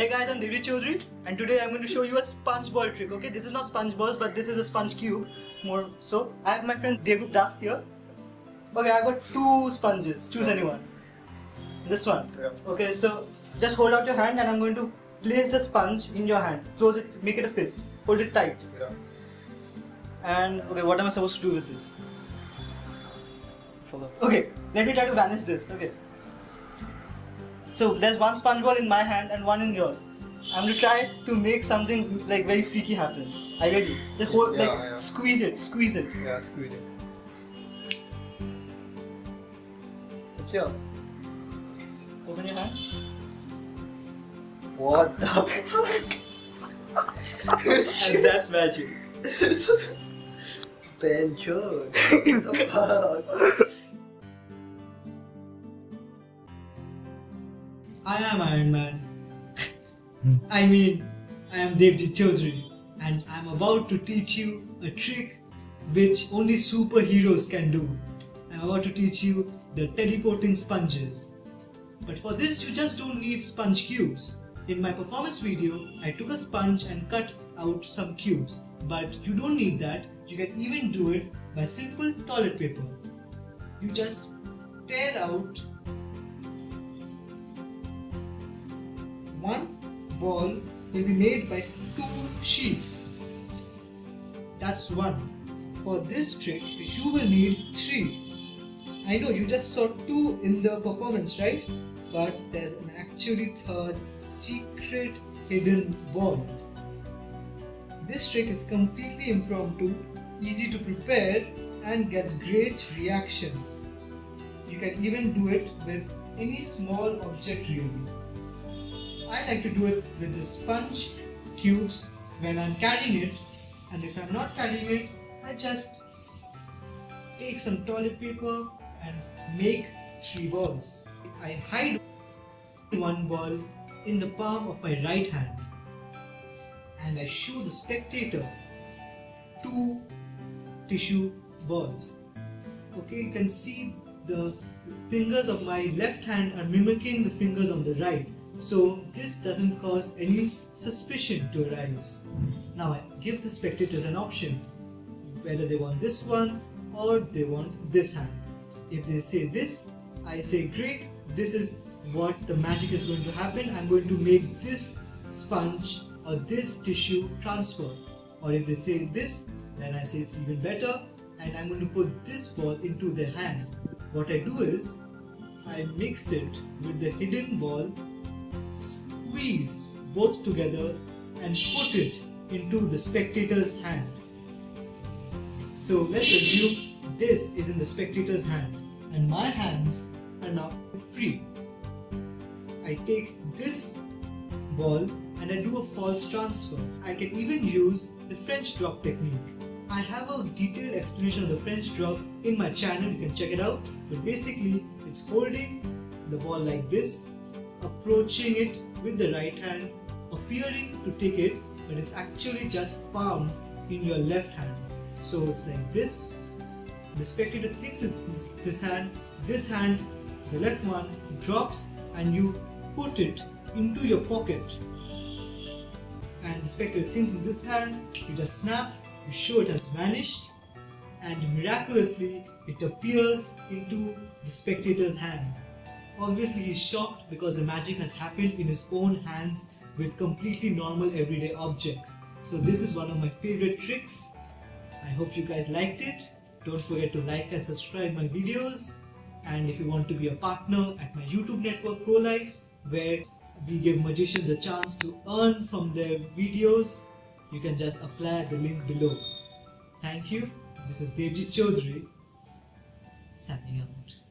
Hey guys, I'm David Chaudhuri and today I'm going to show you a sponge ball trick, okay? This is not sponge balls but this is a sponge cube more so. I have my friend David Das here. Okay, I've got two sponges, choose anyone. This one. Okay, so just hold out your hand and I'm going to place the sponge in your hand. Close it, make it a fist. Hold it tight. And okay, what am I supposed to do with this? Forgot. Okay, let me try to vanish this. Okay. So there's one sponge ball in my hand and one in yours. I'm gonna try to make something like very freaky happen. Are you ready? Just hold Yeah, like yeah. squeeze it, squeeze it. Yeah, squeeze it. Achha. Open your hand. What the fuck? And that's magic. Bencho. I am Iron Man. Hmm. I mean, I am Debjit Chaudhuri, and I'm about to teach you a trick which only superheroes can do. I'm about to teach you the teleporting sponges. But for this, you just don't need sponge cubes. In my performance video, I took a sponge and cut out some cubes. But you don't need that. You can even do it by simple toilet paper. You just tear out one ball will be made by two sheets. That's one. For this trick, you will need three. I know you just saw two in the performance, right? But there's an actually third secret hidden ball. This trick is completely impromptu, easy to prepare, and gets great reactions. You can even do it with any small object really. I like to do it with the sponge cubes when I'm carrying it and if I'm not carrying it I just take some toilet paper and make three balls. I hide one ball in the palm of my right hand and I show the spectator two tissue balls. Okay, you can see the fingers of my left hand are mimicking the fingers on the right so this doesn't cause any suspicion to arise. Now I give the spectators an option whether they want this one or they want this hand. If they say this, I say great, this is what the magic is going to happen. I'm going to make this sponge or this tissue transfer. Or if they say this, then I say it's even better and I'm going to put this ball into their hand. What I do is I mix it with the hidden ball squeeze both together and put it into the spectator's hand. So let's assume this is in the spectator's hand and my hands are now free. I take this ball and I do a false transfer. I can even use the French drop technique. I have a detailed explanation of the French drop in my channel, you can check it out. But basically, it's holding the ball like this, approaching it with the right hand, appearing to take it, but it's actually just palm in your left hand. So it's like this. The spectator thinks it's this- hand, this hand, the left one drops and you put it into your pocket. And the spectator thinks in this hand, you just snap, you show it has vanished, and miraculously it appears into the spectator's hand. Obviously, he's shocked because the magic has happened in his own hands with completely normal everyday objects. So, this is one of my favorite tricks. I hope you guys liked it. Don't forget to like and subscribe my videos. And if you want to be a partner at my YouTube network ProLife, where we give magicians a chance to earn from their videos, you can just apply the link below. Thank you. This is Debjit Chaudhuri signing out.